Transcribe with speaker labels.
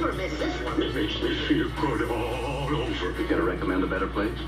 Speaker 1: never miss this one. It makes me feel good all over.
Speaker 2: You gotta recommend a better place?